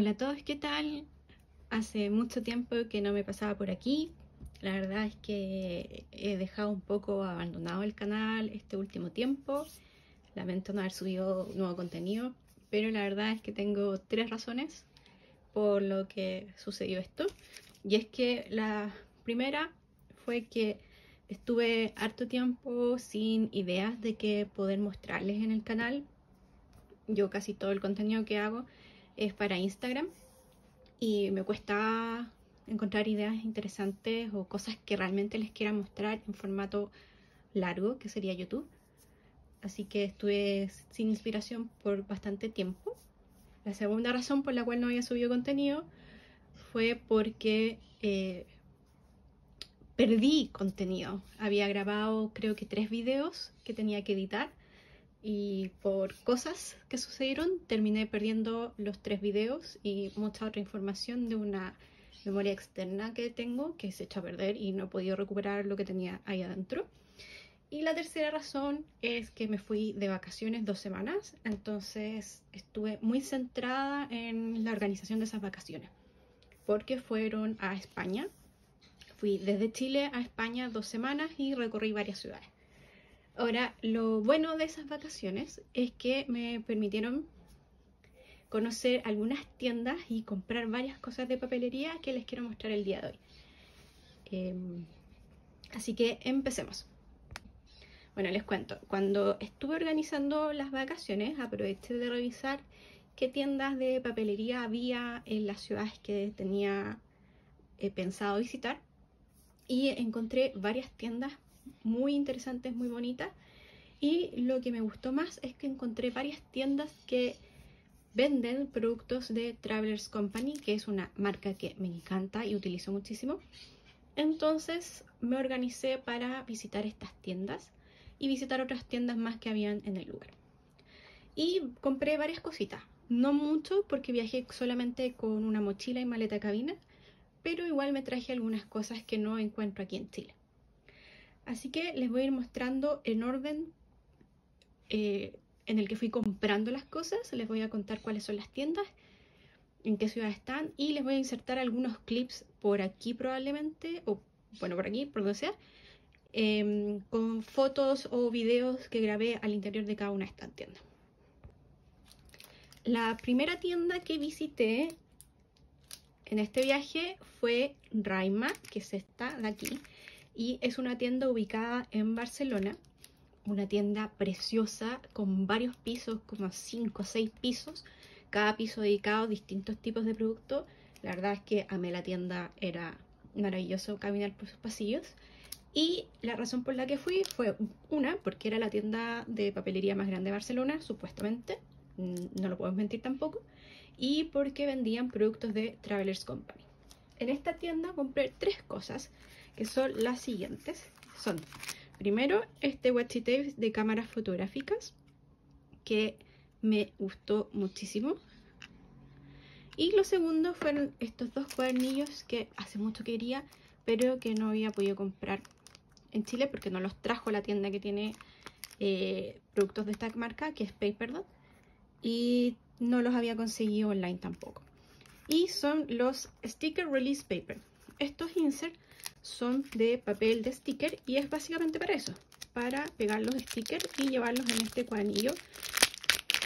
Hola a todos, ¿qué tal? Hace mucho tiempo que no me pasaba por aquí. La verdad es que he dejado un poco abandonado el canal este último tiempo. Lamento no haber subido nuevo contenido, pero la verdad es que tengo tres razones por lo que sucedió esto. Y es que la primera fue que estuve harto tiempo sin ideas de qué poder mostrarles en el canal. Yo casi todo el contenido que hago es para Instagram y me cuesta encontrar ideas interesantes o cosas que realmente les quiera mostrar en formato largo, que sería YouTube. Así que estuve sin inspiración por bastante tiempo. La segunda razón por la cual no había subido contenido fue porque eh, perdí contenido. Había grabado creo que tres videos que tenía que editar y por cosas que sucedieron terminé perdiendo los tres videos y mucha otra información de una memoria externa que tengo que se echó a perder y no he podido recuperar lo que tenía ahí adentro. Y la tercera razón es que me fui de vacaciones dos semanas, entonces estuve muy centrada en la organización de esas vacaciones, porque fueron a España. Fui desde Chile a España dos semanas y recorrí varias ciudades. Ahora, lo bueno de esas vacaciones es que me permitieron conocer algunas tiendas y comprar varias cosas de papelería que les quiero mostrar el día de hoy. Em, así que empecemos. Bueno, les cuento, cuando estuve organizando las vacaciones aproveché de revisar qué tiendas de papelería había en las ciudades que tenía eh, pensado visitar y encontré varias tiendas muy interesantes, muy bonitas. Y lo que me gustó más es que encontré varias tiendas que venden productos de Travelers Company, que es una marca que me encanta y utilizo muchísimo. Entonces me organicé para visitar estas tiendas y visitar otras tiendas más que habían en el lugar. Y compré varias cositas, no mucho porque viajé solamente con una mochila y maleta cabina, pero igual me traje algunas cosas que no encuentro aquí en Chile. Así que les voy a ir mostrando en orden eh, en el que fui comprando las cosas. Les voy a contar cuáles son las tiendas, en qué ciudad están y les voy a insertar algunos clips por aquí probablemente, o bueno, por aquí, por donde sea, em, con fotos o videos que grabé al interior de cada una de estas tiendas. La primera tienda que visité en este viaje fue Raima, que es esta de aquí y es una tienda ubicada en Barcelona, una tienda preciosa con varios pisos, como 5 o 6 pisos, cada piso dedicado a distintos tipos de productos. La verdad es que amé la tienda, era maravilloso caminar por sus pasillos. Y la razón por la que fui fue una, porque era la tienda de papelería más grande de Barcelona, supuestamente, mm, no lo puedo mentir tampoco, y porque vendían productos de Travelers Company. En esta tienda compré tres cosas que son las siguientes. Son, primero, este washi tape de cámaras fotográficas, que me gustó muchísimo. Y lo segundo fueron estos dos cuadernillos que hace mucho quería, pero que no había podido comprar en Chile porque no los trajo la tienda que tiene eh, productos de esta marca, que es Paperdot, y no los había conseguido online tampoco. Y son los Sticker Release Paper. Estos inserts son de papel de sticker y es básicamente para eso, para pegar los stickers y llevarlos en este cuadernillo,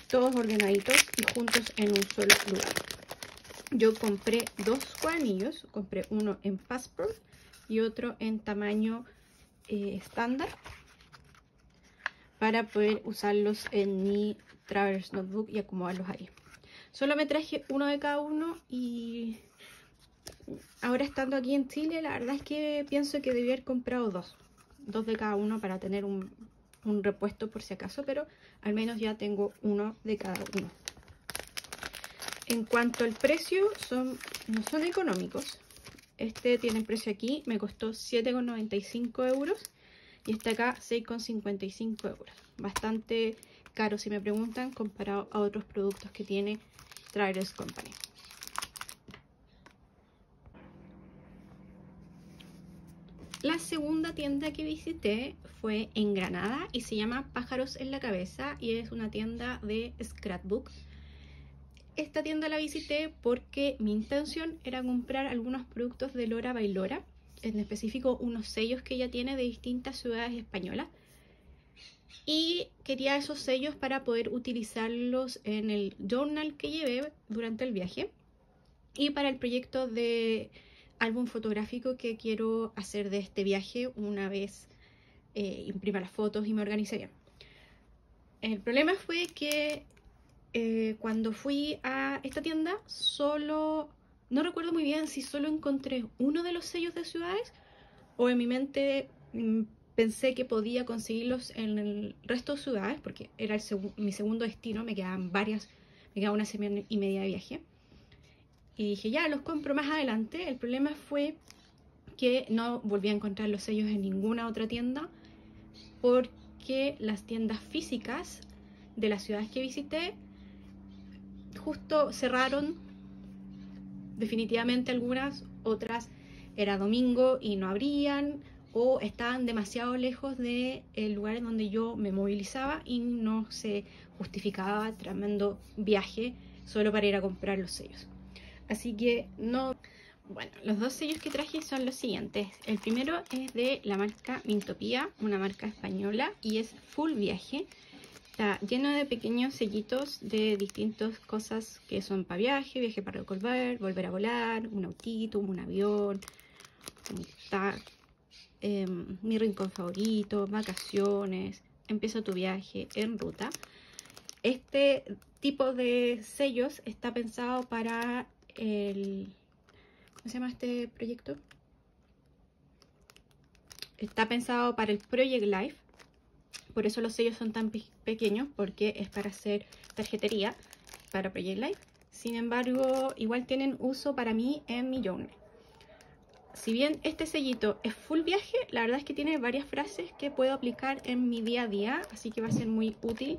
todos ordenaditos y juntos en un solo lugar. Yo compré dos cuadernillos, compré uno en Passport y otro en tamaño eh, estándar para poder usarlos en mi Traverse Notebook y acomodarlos ahí. Solo me traje uno de cada uno y ahora estando aquí en Chile, la verdad es que pienso que debía haber comprado dos. Dos de cada uno para tener un, repuesto por si acaso, pero al menos ya tengo uno de cada uno. En cuanto al precio, son, no son económicos. Este tiene precio aquí, me costó 7,95 euros y este acá 6,55 euros. Bastante caro si me preguntan comparado a otros productos que tiene Trailers Company. La segunda tienda que visité fue en Granada y se llama Pájaros en la Cabeza y es una tienda de scrapbook. esta tienda la visité porque mi intención era comprar algunos productos de Lora Bailora, en específico unos sellos que ella tiene de distintas ciudades españolas. Y quería esos sellos para poder utilizarlos en el journal que llevé durante el viaje y para el proyecto de álbum fotográfico que quiero hacer de este viaje una vez eh, imprima las fotos y me organice bien. El problema fue que eh, cuando fui a esta tienda, solo, no recuerdo muy bien si solo encontré uno de los sellos de ciudades o en mi mente mm, pensé que podía conseguirlos en el resto de ciudades, porque era mi segundo destino, me quedaban varias, me quedaba una semana y media de viaje. Y dije, ya, los compro más adelante. El problema fue que no volví a encontrar los sellos en ninguna otra tienda, porque las tiendas físicas de las ciudades que visité justo cerraron definitivamente algunas, otras era domingo y no abrían o estaban demasiado lejos del el lugar en donde yo me movilizaba y no se justificaba tremendo viaje solo para ir a comprar los sellos. Así que no... Bueno, los dos sellos que traje son los siguientes. El primero es de la marca Mintopía, una marca española y es full viaje. Está lleno de pequeños sellitos de distintas cosas que son para viaje, viaje para recorrer, volver a volar, un autito, un avión, em, mi rincón favorito, vacaciones, empieza tu viaje en ruta. Este tipo de sellos está pensado para el... ¿Cómo se llama este proyecto? Está pensado para el Project Life por eso los sellos son tan pequeños, porque es para hacer tarjetería para Project Life. Sin embargo, igual tienen uso para mí en mi journal. Si bien este sellito es full viaje, la verdad es que tiene varias frases que puedo aplicar en mi día a día, así que va a ser muy útil.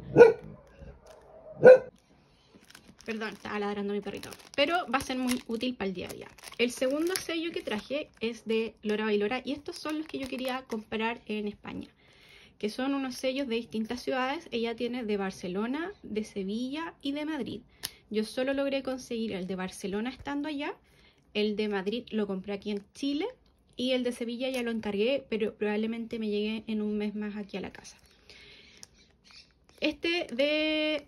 Perdón, estaba ladrando mi perrito. Pero va a ser muy útil para el día a día. El segundo sello que traje es de Lora Bailora y estos son los que yo quería comprar en España que son unos sellos de distintas ciudades. Ella tiene de Barcelona, de Sevilla y de Madrid. Yo solo logré conseguir el de Barcelona estando allá, el de Madrid lo compré aquí en Chile y el de Sevilla ya lo encargué, pero probablemente me llegue en un mes más aquí a la casa. Este de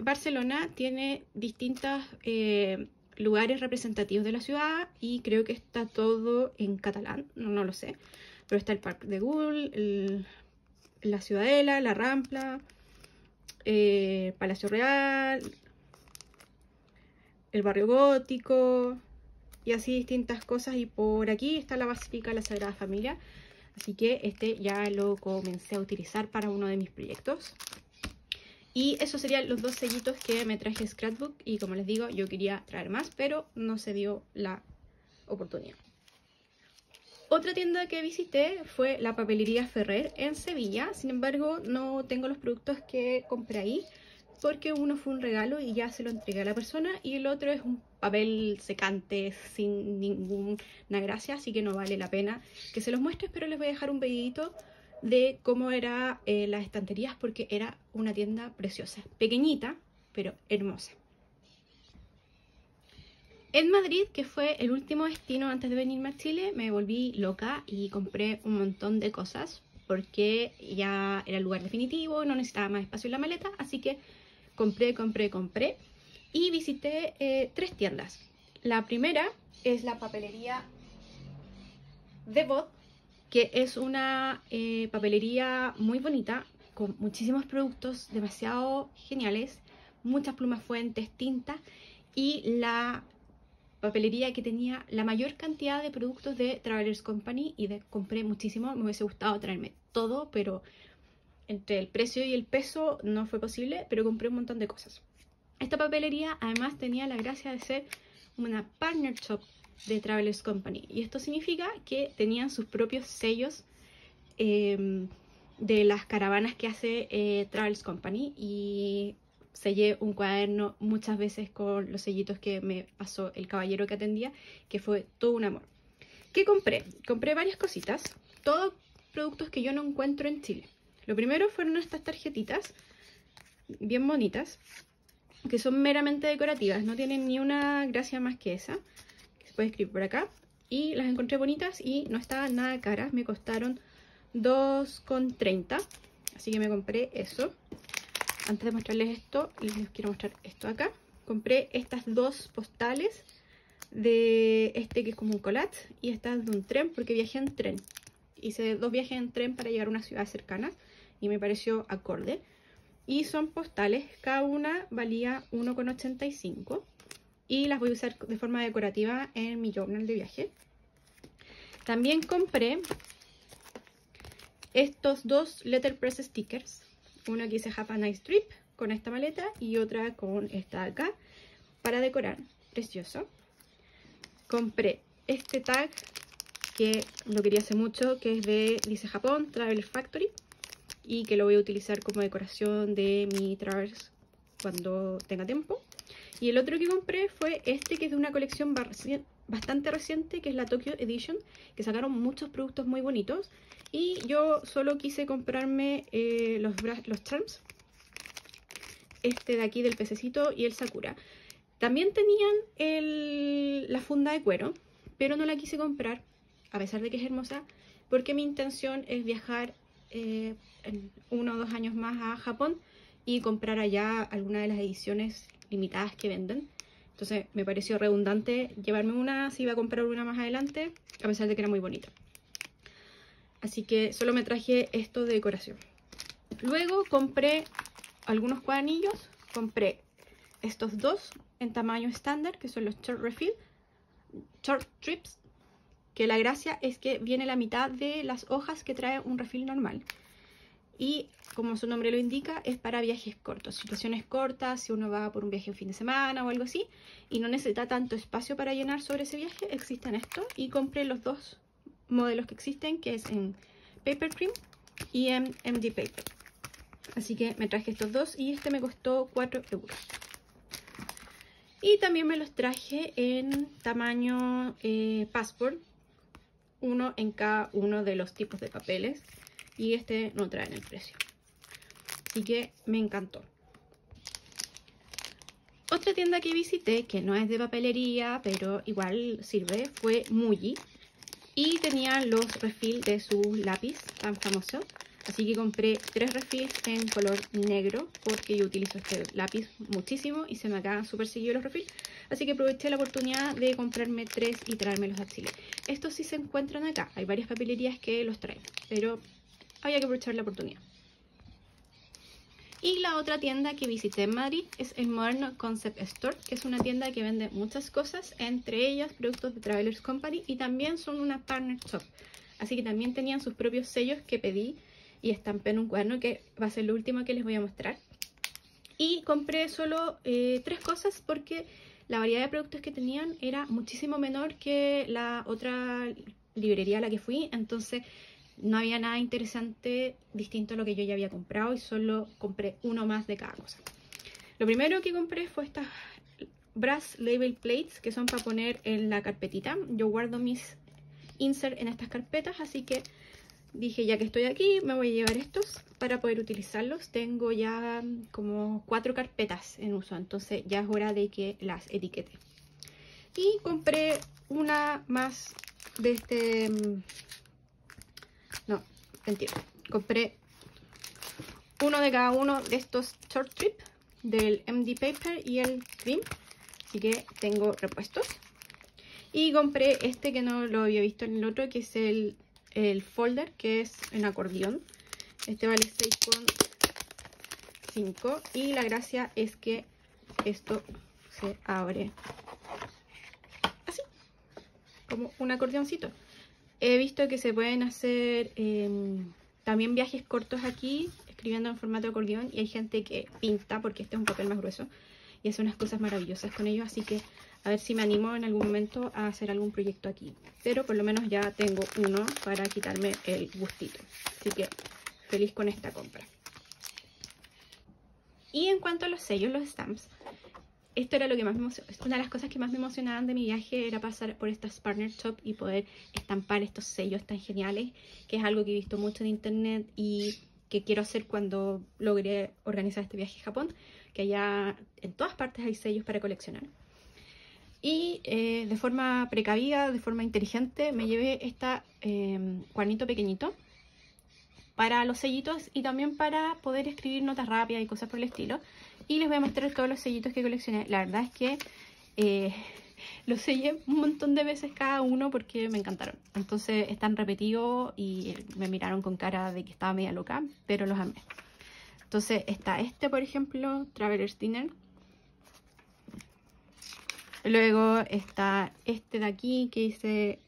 Barcelona tiene distintos eh, lugares representativos de la ciudad y creo que está todo en catalán, no, lo sé. Pero está el Parque de el la Ciudadela, la Rampla, eh, Palacio Real, el barrio gótico y así distintas cosas. Y por aquí está la Basílica de la Sagrada Familia. Así que este ya lo comencé a utilizar para uno de mis proyectos. Y esos serían los dos sellitos que me traje Scrapbook. Y como les digo, yo quería traer más, pero no se dio la oportunidad. Otra tienda que visité fue la papelería Ferrer en Sevilla. Sin embargo, no tengo los productos que compré ahí porque uno fue un regalo y ya se lo entregué a la persona y el otro es un papel secante sin ninguna gracia, así que no vale la pena que se los muestre, pero les voy a dejar un videito de cómo era eh, las estanterías porque era una tienda preciosa, pequeñita, pero hermosa. En Madrid, que fue el último destino antes de venirme a Chile, me volví loca y compré un montón de cosas porque ya era el lugar definitivo, no necesitaba más espacio en la maleta, así que compré, compré, compré y visité eh, tres tiendas. La primera es la papelería Devot, que es una eh, papelería muy bonita, con muchísimos productos demasiado geniales, muchas plumas fuentes, tintas y la papelería que tenía la mayor cantidad de productos de Travelers Company y de, compré muchísimo. Me hubiese gustado traerme todo, pero entre el precio y el peso no fue posible, pero compré un montón de cosas. Esta papelería además tenía la gracia de ser una partner shop de Travelers Company y esto significa que tenían sus propios sellos em, de las caravanas que hace eh, Travelers Company y sellé un cuaderno muchas veces con los sellitos que me pasó el caballero que atendía, que fue todo un amor. ¿Qué compré? Compré varias cositas, todos productos que yo no encuentro en Chile. Lo primero fueron estas tarjetitas, bien bonitas, que son meramente decorativas, no tienen ni una gracia más que esa, que se puede escribir por acá. Y las encontré bonitas y no estaban nada caras, me costaron 2,30, así que me compré eso. Antes de mostrarles esto, les quiero mostrar esto acá. Compré estas dos postales de este que es como un colat y esta es de un tren porque viajé en tren. Hice dos viajes en tren para llegar a una ciudad cercana y me pareció acorde. Y son postales, cada una valía 1,85 y las voy a usar de forma decorativa en mi journal de viaje. También compré estos dos letterpress stickers. Uno que dice Have a nice trip con esta maleta y otra con esta acá para decorar. Precioso. Compré este tag que lo quería hace mucho, que es de, dice Japón, Traveler Factory y que lo voy a utilizar como decoración de mi Travers cuando tenga tiempo. Y el otro que compré fue este que es de una colección bastante reciente, que es la Tokyo Edition, que sacaron muchos productos muy bonitos. Y yo solo quise comprarme eh, los, los charms, este de aquí del pececito y el Sakura. También tenían la funda de cuero, pero no la quise comprar, a pesar de que es hermosa, porque mi intención es viajar eh, uno o dos años más a Japón y comprar allá alguna de las ediciones limitadas que venden. Entonces me pareció redundante llevarme una si iba a comprar una más adelante, a pesar de que era muy bonita. Así que solo me traje esto de decoración. Luego compré algunos cuadernillos. Compré estos dos en tamaño estándar, que son los short refill, short trips, que la gracia es que viene la mitad de las hojas que trae un refill normal. Y como su nombre lo indica, es para viajes cortos, situaciones cortas, si uno va por un viaje un fin de semana o algo así, y no necesita tanto espacio para llenar sobre ese viaje, existen estos. Y compré los dos modelos que existen, que es en Paper Cream y en MD Paper. Así que me traje estos dos y este me costó 4 euros. Y también me los traje en tamaño eh, passport, uno en cada uno de los tipos de papeles y este no trae el precio. Así que me encantó. Otra tienda que visité, que no es de papelería, pero igual sirve, fue Muji. Y tenía los refills de su lápiz tan famoso. Así que compré tres refills en color negro porque yo utilizo este lápiz muchísimo y se me acaban súper seguidos los refills. Así que aproveché la oportunidad de comprarme tres y traérmelos a Chile. Estos sí se encuentran acá. Hay varias papelerías que los traen, pero había que aprovechar la oportunidad. Y la otra tienda que visité en Madrid es el Modern Concept Store, que es una tienda que vende muchas cosas, entre ellas productos de Travelers Company y también son una partner shop. Así que también tenían sus propios sellos que pedí y estampé en un cuaderno que va a ser lo último que les voy a mostrar. Y compré solo eh, tres cosas porque la variedad de productos que tenían era muchísimo menor que la otra librería a la que fui, entonces no había nada interesante distinto a lo que yo ya había comprado y solo compré uno más de cada cosa. Lo primero que compré fue estas brass label plates que son para poner en la carpetita. Yo guardo mis insert en estas carpetas, así que dije ya que estoy aquí me voy a llevar estos para poder utilizarlos. Tengo ya como cuatro carpetas en uso, entonces ya es hora de que las etiquete. Y compré una más de este... Mentira. Compré uno de cada uno de estos short strip del MD Paper y el Cream. Así que tengo repuestos. Y compré este que no lo había visto en el otro, que es el el folder que es en acordeón. Este vale 6,5 y la gracia es que esto se abre así, como un acordeoncito. He visto que se pueden hacer em, también viajes cortos aquí, escribiendo en formato de acordeón y hay gente que pinta porque este es un papel más grueso y hace unas cosas maravillosas con ello, así que a ver si me animo en algún momento a hacer algún proyecto aquí. Pero por lo menos ya tengo uno para quitarme el gustito. Así que feliz con esta compra. Y en cuanto a los sellos, los stamps, esto era lo que más me Una de las cosas que más me emocionaban de mi viaje era pasar por estas partner shop y poder estampar estos sellos tan geniales, que es algo que he visto mucho en internet y que quiero hacer cuando logre organizar este viaje a Japón que allá en todas partes hay sellos para coleccionar. Y eh, de forma precavida, de forma inteligente, me llevé este cuadernito pequeñito para los sellitos y también para poder escribir notas rápidas y cosas por el estilo. Y les voy a mostrar todos los sellitos que coleccioné. La verdad es que eh, los sellé un montón de veces cada uno porque me encantaron. Entonces están repetidos y me miraron con cara de que estaba media loca, pero los amé. Entonces está este, por ejemplo, Traveler's Dinner. Luego está este de aquí que dice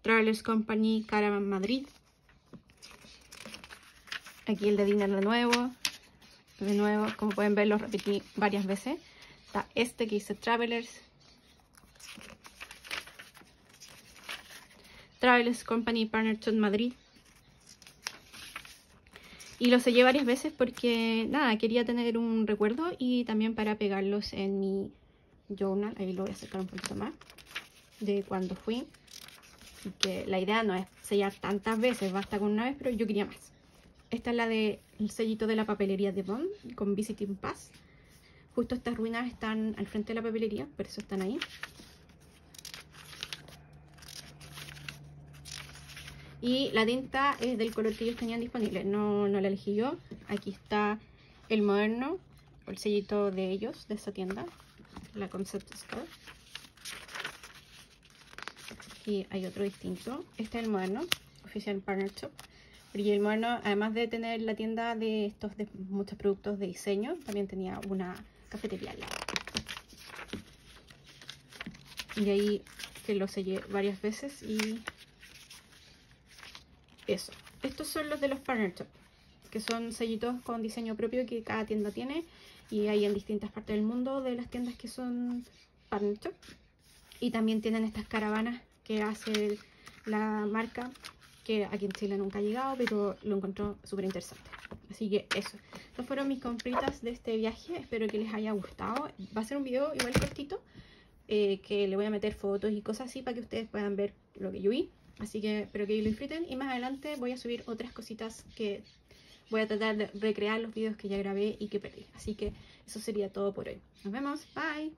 Travelers Company Caravan Madrid. Aquí el de Dinner de nuevo. De nuevo, como pueden ver, lo repetí varias veces. Está este que dice Travelers. Travelers Company Partnership Madrid. Y lo sellé varias veces porque, nada, quería tener un recuerdo y también para pegarlos en mi journal. Ahí lo voy a acercar un poquito más de cuando fui. Y que la idea no es sellar tantas veces, basta con una vez, pero yo quería más. Esta es la del sellito de la papelería de Bond con Visiting Pass. Justo estas ruinas están al frente de la papelería, por eso están ahí. Y la tinta es del color que ellos tenían disponible, no, no la elegí yo. Aquí está el moderno, el sellito de ellos, de esa tienda, la Concept Store. Aquí hay otro distinto. Este es el moderno, Oficial Partner Moderno, además de tener la tienda de estos de muchos productos de diseño, también tenía una cafetería al lado. Y ahí que lo sellé varias veces y eso. Estos son los de los Partner Shop, que son sellitos con diseño propio que cada tienda tiene y hay en distintas partes del mundo de las tiendas que son Partner Shop. Y también tienen estas caravanas que hace la marca que aquí en Chile nunca ha llegado, pero lo encontró súper interesante. Así que eso. Estas fueron mis compritas de este viaje. Espero que les haya gustado. Va a ser un video igual cortito, eh, que le voy a meter fotos y cosas así para que ustedes puedan ver lo que yo vi. Así que espero que lo disfruten. Y más adelante voy a subir otras cositas que voy a tratar de recrear los videos que ya grabé y que perdí. Así que eso sería todo por hoy. Nos vemos. Bye.